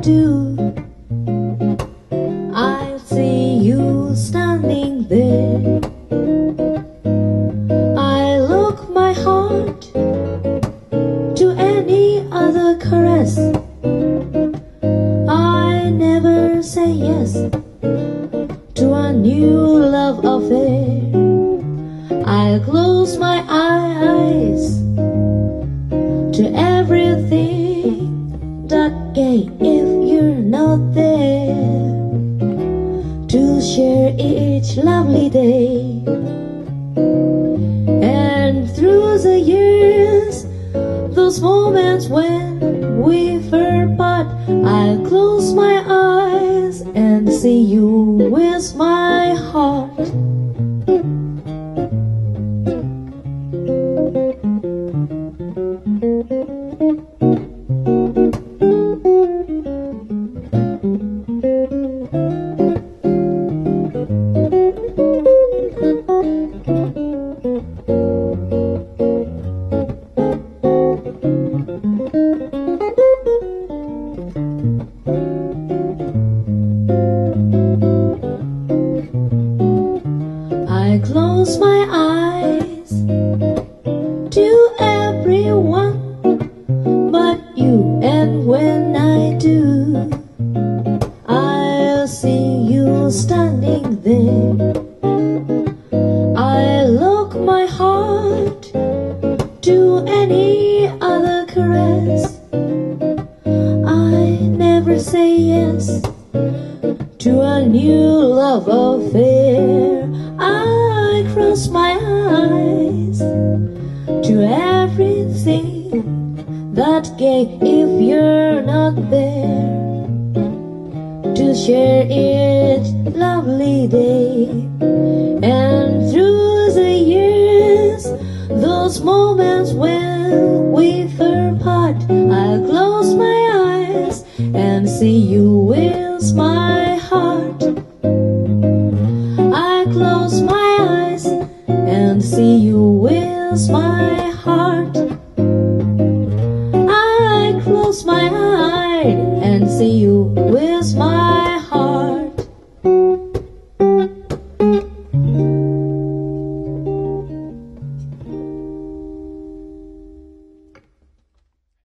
do, I see you standing there. I look my heart to any other caress. I never say yes to a new love affair. I close my eyes to to share each lovely day. And through the years, those moments when we first part, I'll close my eyes and see you with my heart. I close my eyes to everyone but you, and when I do, I'll see you standing there. I look my heart to any other caress. I never say yes to a new love affair. To everything that gay if you're not there to share each lovely day. And through the years, those moments when we first part, I'll close my eyes and see you with my heart. I close my eyes and see you with my heart. I close my eye and see you with